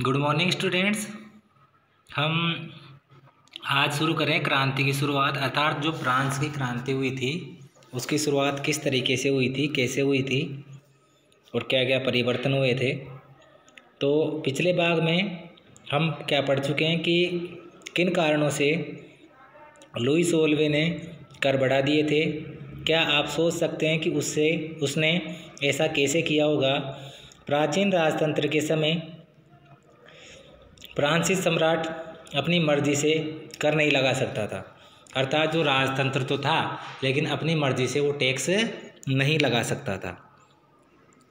Good morning students हम आज शुरू करें क्रांति की शुरुआत। अर्थात जो फ्रांस की क्रांति हुई थी, उसकी शुरुआत किस तरीके से हुई थी, कैसे हुई थी और क्या क्या परिवर्तन हुए थे? तो पिछले भाग में हम क्या पढ़ चुके हैं कि किन कारणों से लुई सोलवे ने कर बढ़ा दिए थे? क्या आप सोच सकते हैं कि उससे, उसने ऐसा कैसे किया होगा? प्राचीन राजतंत्र के समय फ्रांसीस सम्राट अपनी मर्ज़ी से कर नहीं लगा सकता था। अर्थात जो राजतंत्र तो था, लेकिन अपनी मर्ज़ी से वो टैक्स नहीं लगा सकता था।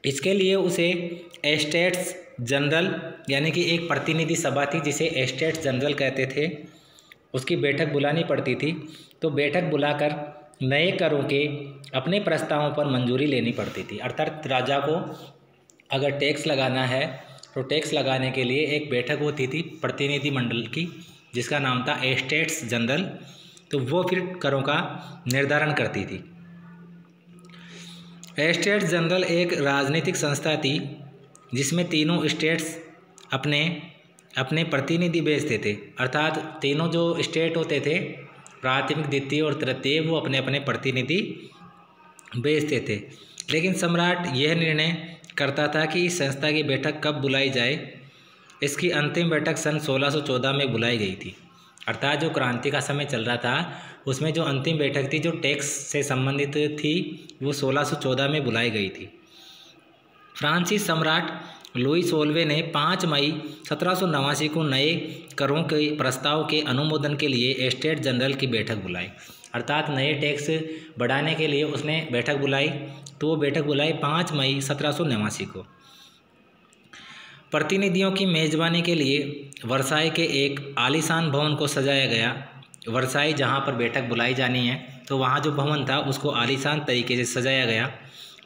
इसके लिए उसे एस्टेट्स जनरल, यानी कि एक प्रतिनिधि सभा थी जिसे एस्टेट्स जनरल कहते थे, उसकी बैठक बुलानी पड़ती थी। तो बैठक बुलाकर नए करों के अपने प्रस्तावों पर मंजूरी लेनी पड़ती थी। अर्थात राजा को अगर टैक्स लगाना है तो टैक्स लगाने के लिए एक बैठक होती थी प्रतिनिधि मंडल की, जिसका नाम था एस्टेट्स जनरल। तो वो फिर करों का निर्धारण करती थी। एस्टेट्स जनरल एक राजनीतिक संस्था थी, जिसमें तीनों स्टेट्स अपने अपने प्रतिनिधि भेजते थे। अर्थात तीनों जो स्टेट होते थे, प्राथमिक, द्वितीय और तृतीय, वो अपने अपने प्रतिनिधि भेजते थे। लेकिन सम्राट यह निर्णय करता था कि इस संस्था की बैठक कब बुलाई जाए? इसकी अंतिम बैठक सन 1614 में बुलाई गई थी। अर्थात जो क्रांति का समय चल रहा था, उसमें जो अंतिम बैठक थी, जो टैक्स से संबंधित थी, वो 1614 में बुलाई गई थी। फ्रांसीस सम्राट लुई सोलवे ने 5 मई सत्रह सौ नवासी को नए करों के प्रस्ताव के अनुमोदन के लिए एस्टेट जनरल की बैठक बुलाई। अर्थात नए टैक्स बढ़ाने के लिए उसने बैठक बुलाई। तो वो बैठक बुलाई पाँच मई सत्रह सौ नवासी को। प्रतिनिधियों की मेज़बानी के लिए वर्साई के एक आलीशान भवन को सजाया गया। वर्साई जहाँ पर बैठक बुलाई जानी है तो वहाँ जो भवन था, उसको आलीशान तरीके से सजाया गया।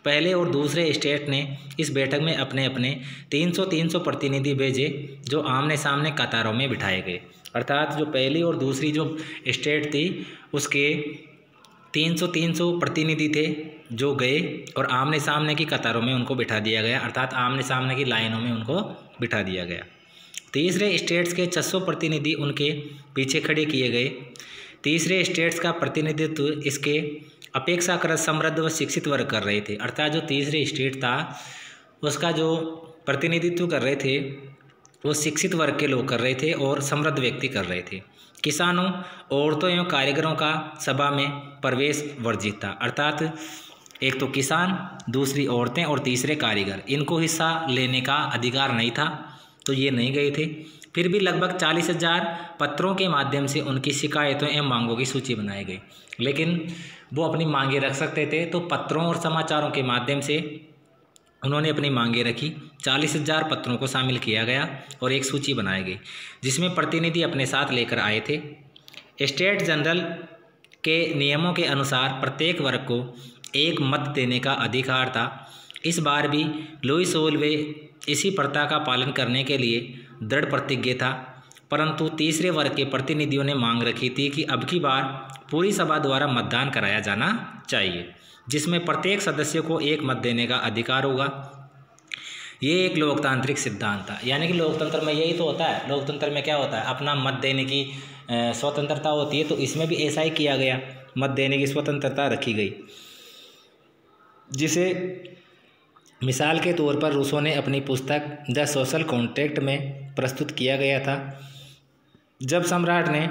पहले और दूसरे स्टेट ने इस बैठक में अपने अपने 300-300 प्रतिनिधि भेजे, जो आमने सामने कतारों में बिठाए गए। अर्थात जो पहली और दूसरी जो स्टेट थी, उसके 300-300 प्रतिनिधि थे जो गए और आमने सामने की कतारों में उनको बिठा दिया गया, अर्थात आमने सामने की लाइनों में उनको बिठा दिया गया। तीसरे स्टेट्स के 600 प्रतिनिधि उनके पीछे खड़े किए गए। तीसरे स्टेट्स का प्रतिनिधित्व इसके अपेक्षाकृत समृद्ध व शिक्षित वर्ग कर रहे थे, अर्थात जो तीसरे स्टेट था, उसका जो प्रतिनिधित्व कर रहे थे, वो शिक्षित वर्ग के लोग कर रहे थे और समृद्ध व्यक्ति कर रहे थे। किसानों, औरतों एवं कारीगरों का सभा में प्रवेश वर्जित था। अर्थात, एक तो किसान, दूसरी औरतें और तीसरे कारीगर। इनको हिस्सा लेने का अधिकार नहीं था तो ये नहीं गए थे। फिर भी लगभग चालीस हज़ार पत्रों के माध्यम से उनकी शिकायतों एवं मांगों की सूची बनाई गई। लेकिन वो अपनी मांगे रख सकते थे तो पत्रों और समाचारों के माध्यम से उन्होंने अपनी मांगे रखी। चालीस हज़ार पत्रों को शामिल किया गया और एक सूची बनाई गई, जिसमें प्रतिनिधि अपने साथ लेकर आए थे। स्टेट जनरल के नियमों के अनुसार प्रत्येक वर्ग को एक मत देने का अधिकार था। इस बार भी लुई सोलवे इसी प्रथा का पालन करने के लिए दृढ़ प्रतिज्ञ था, परंतु तीसरे वर्ग के प्रतिनिधियों ने मांग रखी थी कि अब की बार पूरी सभा द्वारा मतदान कराया जाना चाहिए। जिसमें प्रत्येक सदस्य को एक मत देने का अधिकार होगा। ये एक लोकतांत्रिक सिद्धांत था यानी कि लोकतंत्र में यही तो होता है। लोकतंत्र में क्या होता है? अपना मत देने की स्वतंत्रता होती है तो इसमें भी ऐसा ही किया गया। मत देने की स्वतंत्रता रखी गई। जिसे मिसाल के तौर पर रूसो ने अपनी पुस्तक द सोशल कॉन्ट्रैक्ट में प्रस्तुत किया गया था। जब सम्राट ने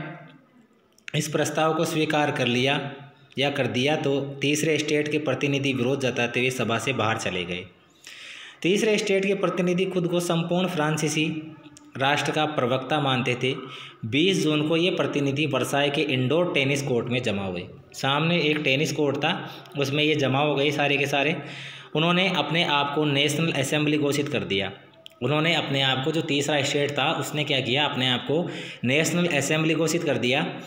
इस प्रस्ताव को स्वीकार कर लिया या कर दिया तो तीसरे स्टेट के प्रतिनिधि विरोध जताते हुए सभा से बाहर चले गए। तीसरे स्टेट के प्रतिनिधि खुद को संपूर्ण फ्रांसीसी राष्ट्र का प्रवक्ता मानते थे। 20 जून को ये प्रतिनिधि वर्साई के इंडोर टेनिस कोर्ट में जमा हुए। सामने एक टेनिस कोर्ट था, उसमें ये जमा हो गए सारे के सारे। उन्होंने अपने आप को नेशनल असेंबली घोषित कर दिया। उन्होंने अपने आप को जो तीसरा स्टेट था, उसने क्या किया? अपने आप को नेशनल असेंबली घोषित कर दिया।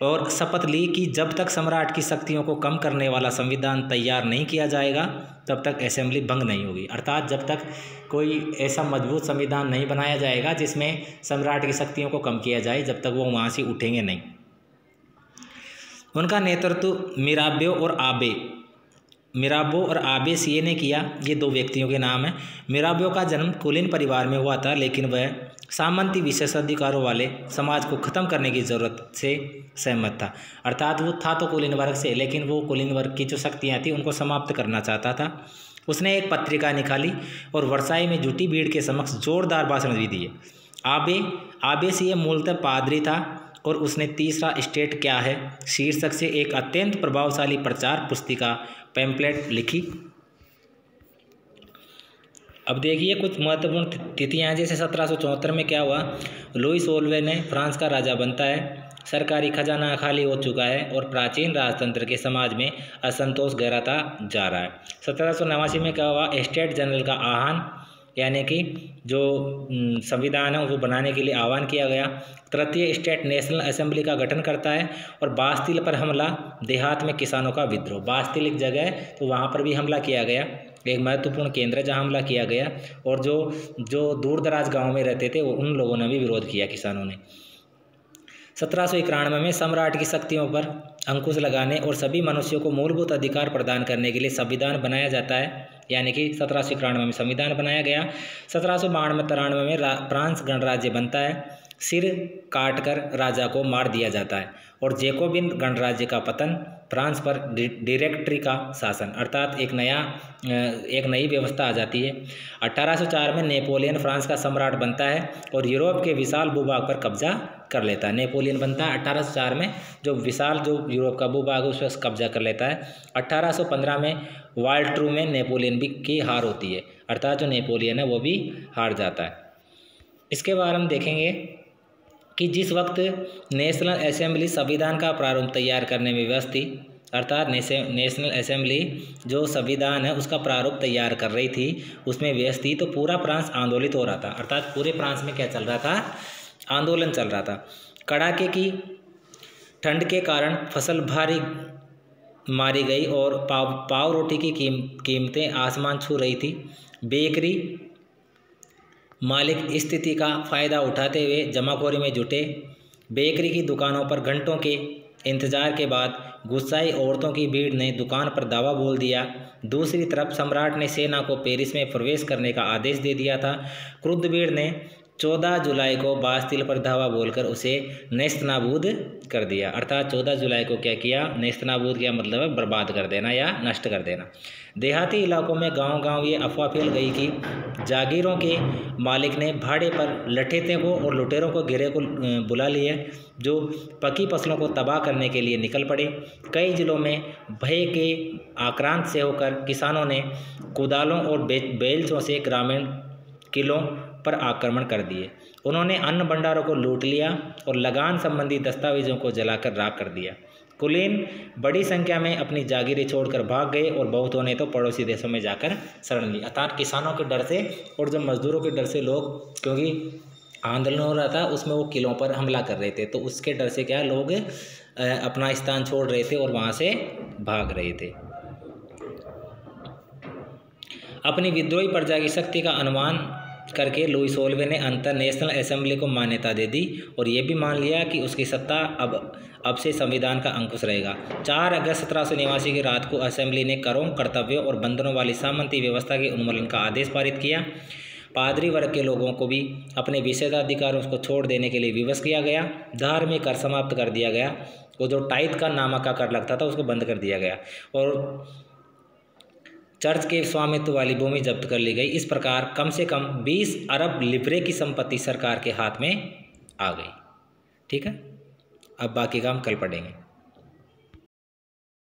और शपथ ली कि जब तक सम्राट की शक्तियों को कम करने वाला संविधान तैयार नहीं किया जाएगा, तब तक असेंबली भंग नहीं होगी। अर्थात जब तक कोई ऐसा मज़बूत संविधान नहीं बनाया जाएगा जिसमें सम्राट की शक्तियों को कम किया जाए, जब तक वो वहाँ से उठेंगे नहीं। उनका नेतृत्व मीराब्यो और आबे मिराबो और आबे सीए ने किया। ये दो व्यक्तियों के नाम हैं। मिराबो का जन्म कुलीन परिवार में हुआ था, लेकिन वह सामंती विशेषाधिकारों वाले समाज को ख़त्म करने की ज़रूरत से सहमत था। अर्थात वो था तो कुलीन वर्ग से, लेकिन वो कुलीन वर्ग की जो शक्तियाँ थी, उनको समाप्त करना चाहता था। उसने एक पत्रिका निकाली और वर्षाई में जुटी भीड़ के समक्ष जोरदार भाषण भी दिए। आबे आबे सी मूलतः पादरी था। और उसने तीसरा स्टेट क्या है? शीर्षक से एक अत्यंत प्रभावशाली प्रचार पुस्तिका पैम्पलेट लिखी। अब देखिए कुछ महत्वपूर्ण तिथियाँ जैसे सत्रह सौ चौहत्तर में क्या हुआ? लुइस ओल्वे ने फ्रांस का राजा बनता है। सरकारी खजाना खाली हो चुका है और प्राचीन राजतंत्र के समाज में असंतोष गहराता जा रहा है। सत्रह सौ नवासी में क्या हुआ? स्टेट जनरल का आह्वान यानी कि जो संविधान है उसको बनाने के लिए आह्वान किया गया। तृतीय स्टेट नेशनल असेंबली का गठन करता है और बास्तिल पर हमला, देहात में किसानों का विद्रोह। बास्तिल एक जगह है तो वहाँ पर भी हमला किया गया। एक महत्वपूर्ण केंद्र है जहाँ हमला किया गया और जो जो दूर दराज गाँव में रहते थे उन लोगों ने भी विरोध किया किसानों ने। सत्रह सौ इक्यानवे में सम्राट की शक्तियों पर अंकुश लगाने और सभी मनुष्यों को मूलभूत अधिकार प्रदान करने के लिए संविधान बनाया जाता है। यानी कि सत्रह सौ इक्यानवे में संविधान बनाया गया। सत्रह सौ बानवे तिरानवे में फ्रांस गणराज्य बनता है। सिर काटकर राजा को मार दिया जाता है और जेकोबिन गणराज्य का पतन फ्रांस पर डायरेक्टरी का शासन, अर्थात एक नया एक नई व्यवस्था आ जाती है। 1804 में नेपोलियन फ्रांस का सम्राट बनता है और यूरोप के विशाल भूभाग पर कब्जा कर लेता है। नेपोलियन बनता है 1804 में, जो विशाल जो यूरोप का भूभाग है उस पर कब्जा कर लेता है। 1815 में वाल्ट्रू में नेपोलियन भी की हार होती है, अर्थात जो नेपोलियन है, वो भी हार जाता है। इसके बाद हम देखेंगे कि जिस वक्त नेशनल असेंबली संविधान का प्रारूप तैयार करने में व्यस्त थी, अर्थात नेशनल असेंबली जो संविधान है, उसका प्रारूप तैयार कर रही थी, उसमें व्यस्त थी तो पूरा फ्रांस आंदोलित हो रहा था। अर्थात पूरे फ्रांस में क्या चल रहा था? आंदोलन चल रहा था। कड़ाके की ठंड के कारण फ़सल भारी मारी गई और पाव पाव रोटी की कीम, कीमतें आसमान छू रही थी। बेकरी मालिक स्थिति का फ़ायदा उठाते हुए जमाखोरी में जुटे। बेकरी की दुकानों पर घंटों के इंतज़ार के बाद गुस्साई औरतों की भीड़ ने दुकान पर दावा बोल दिया। दूसरी तरफ़ सम्राट ने सेना को पेरिस में प्रवेश करने का आदेश दे दिया था। क्रुद्ध भीड़ ने चौदह जुलाई को बास्तिल पर धावा बोलकर उसे नेस्त नाबूद कर दिया। अर्थात चौदह जुलाई को क्या किया? नेस्त नाबूद क्या मतलब है बर्बाद कर देना या नष्ट कर देना। देहाती इलाकों में गांव-गांव ये अफवाह फैल गई कि जागीरों के मालिक ने भाड़े पर लठेते को और लुटेरों को घेरे को बुला लिया जो पकी फ़सलों को तबाह करने के लिए निकल पड़े। कई जिलों में भय के आक्रांत से होकर किसानों ने कुदालों और बेल्चों से ग्रामीण किलों पर आक्रमण कर दिए। उन्होंने अन्न भंडारों को लूट लिया और लगान संबंधी दस्तावेजों को जलाकर राख कर दिया। कुलीन बड़ी संख्या में अपनी जागीरें छोड़कर भाग गए और बहुतों ने तो पड़ोसी देशों में जाकर शरण ली अर्थात किसानों के डर से और जब मजदूरों के डर से लोग, क्योंकि आंदोलन हो रहा था, उसमें वो किलों पर हमला कर रहे थे। तो उसके डर से क्या लोग अपना स्थान छोड़ रहे थे और वहाँ से भाग रहे थे। अपनी विद्रोही प्रजा की शक्ति का अनुमान करके लुइस ओल्वे ने अंतर नेशनल असेंबली को मान्यता दे दी और ये भी मान लिया कि उसकी सत्ता अब अब से संविधान का अंकुश रहेगा। चार अगस्त सत्रह सौ निवासी की रात को असेंबली ने करों कर्तव्यों और बंधनों वाली सामंती व्यवस्था के उन्मूलन का आदेश पारित किया। पादरी वर्ग के लोगों को भी अपने विशेषाधिकारों को छोड़ देने के लिए विवश किया गया। धार्मिक कर समाप्त कर दिया गया। वो जो टाइथ का नामक का कर लगता था, उसको बंद कर दिया गया। और चर्च के स्वामित्व वाली भूमि जब्त कर ली गई। इस प्रकार कम से कम 20 अरब लिब्रे की संपत्ति सरकार के हाथ में आ गई। ठीक है? अब बाकी काम कल पढ़ेंगे।